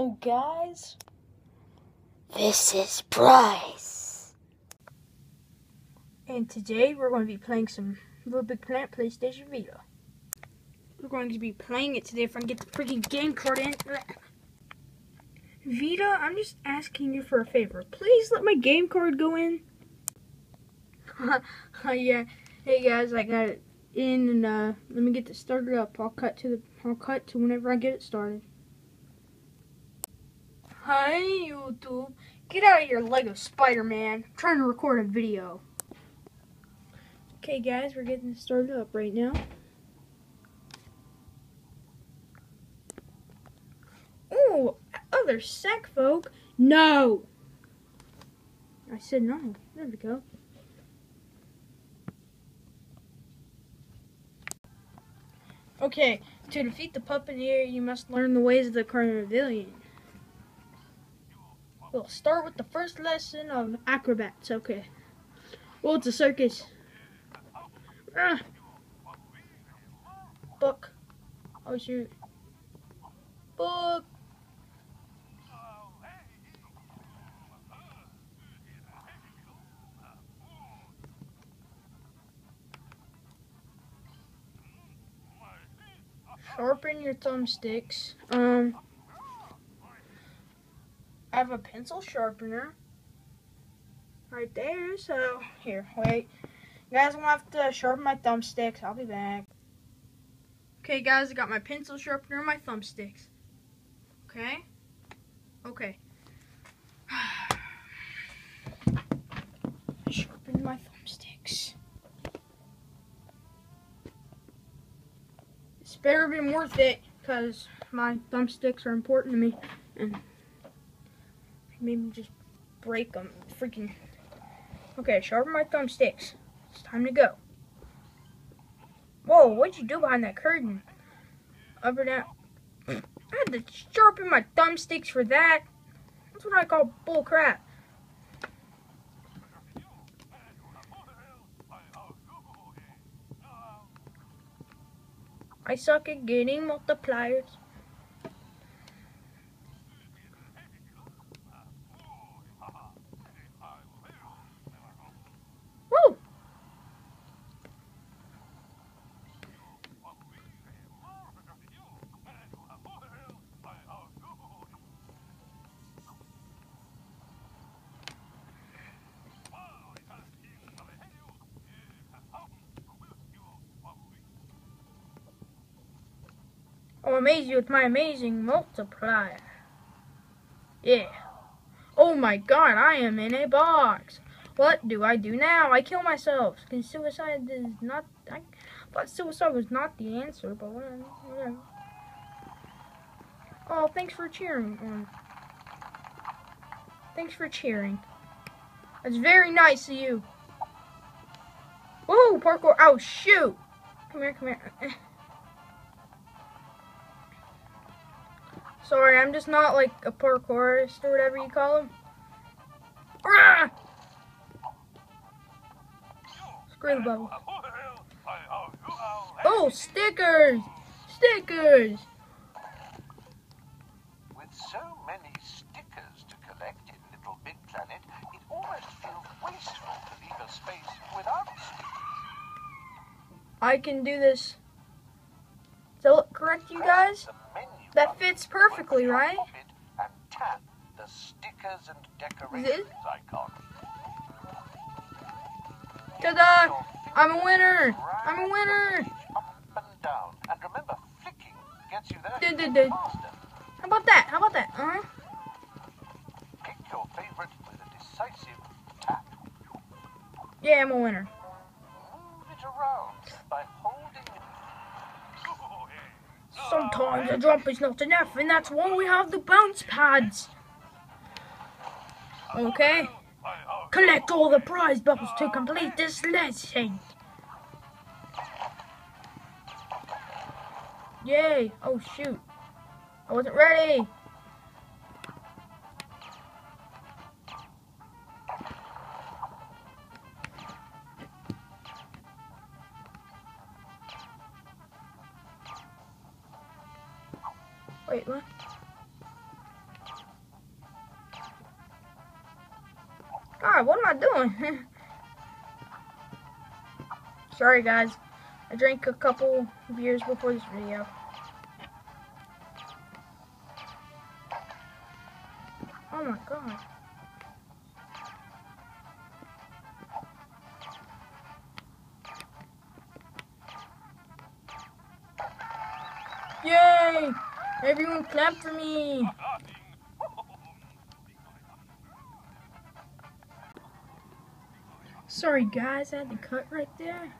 Hello, guys. This is Bryce. And today we're going to be playing some Little Big Planet PlayStation Vita. We're going to be playing it today if I can get the freaking game card in. Vita, I'm just asking you for a favor. Please let my game card go in. yeah. Hey guys, I got it in and uh let me get this started up. I'll cut to the I'll cut to whenever I get it started. Hi YouTube. Get out of here, Lego Spider-Man. I'm trying to record a video. Okay guys, we're getting started up right now. Oh, other sec folk. No. I said no. There we go. Okay, to defeat the puppeteer, you must learn the ways of the Carnivalian. We'll start with the first lesson of acrobats. Okay. Well, it's a circus. Ah. Book. Oh shoot. Book. Sharpen your thumbsticks. Um. I have a pencil sharpener right there. So here, wait. You guys, I'm gonna have to sharpen my thumbsticks. I'll be back. Okay, guys, I got my pencil sharpener and my thumbsticks. Okay. Okay. Sharpen my thumbsticks. It's better be worth it because my thumbsticks are important to me and maybe just break them. Freaking. Okay, sharpen my thumbsticks. It's time to go. Whoa, what'd you do behind that curtain? Up or down? I had to sharpen my thumbsticks for that. That's what I call bull crap. I suck at getting multipliers. I'll amaze you with my amazing multiplier. Yeah. Oh my god, I am in a box. What do I do now? I kill myself. Because suicide is not... I thought suicide was not the answer, but whatever. Oh, thanks for cheering. Um, thanks for cheering. That's very nice of you. Whoa, parkour. Oh, shoot. Come here, come here. Sorry, I'm just not like a parkourist or whatever you call them. Ah! Screw the bubble. Oh, stickers! Stickers! With so many stickers to collect in Little Big Planet, it almost feels wasteful to leave a space without stickers. I can do this. Does that look correct, you guys? That fits perfectly, right? Ta-da! I'm a winner! I'm a winner! Dun, dun, dun. How about that? How about that? Decisive tap. Yeah, I'm a winner. Move it around Sometimes a jump is not enough, and that's why we have the bounce pads. Okay. Collect all the prize bubbles to complete this lesson. Yay! Oh shoot. I wasn't ready. Wait, what? God, what am I doing? Sorry, guys. I drank a couple beers before this video. Oh my god. Yay! Everyone clap for me! Sorry guys, I had to cut right there.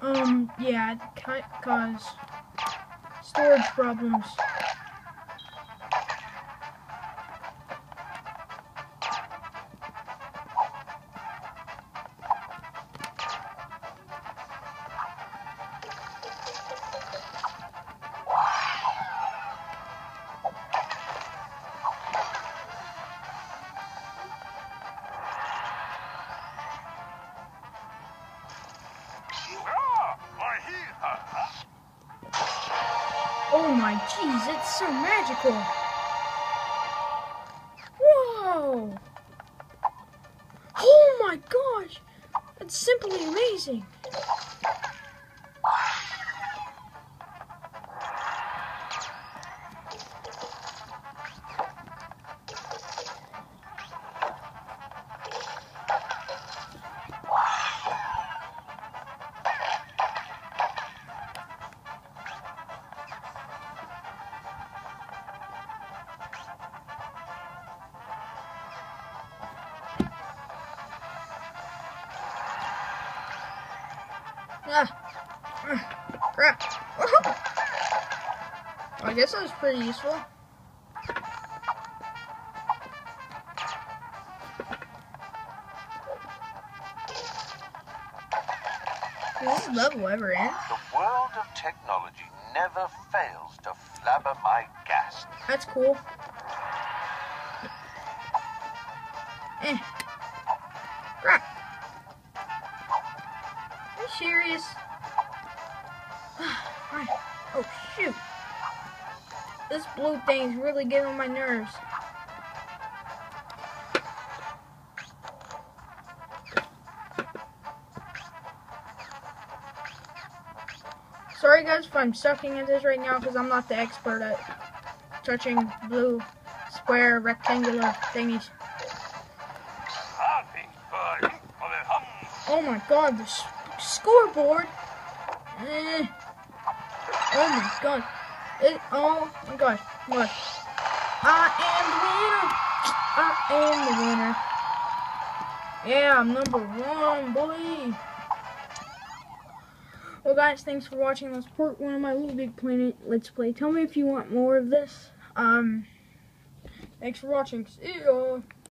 Um, yeah, I cut cause storage problems. Jeez, it's so magical. Whoa! Oh my gosh! It's simply amazing. Ah. Ah. Crap. I guess that was pretty useful. This level ever end? The world of technology never fails to flabber my gas. That's cool. Eh. Thing's really getting on my nerves. Sorry guys if I'm sucking at this right now because I'm not the expert at touching blue square rectangular thingies. Oh my god, the scoreboard! Eh. Oh my god. It, oh my god. I am the winner! I am the winner. Yeah, I'm number one, boy! Well guys, thanks for watching. Let's port one of my Little Big Planet Let's Play. Tell me if you want more of this. Um, thanks for watching. See ya!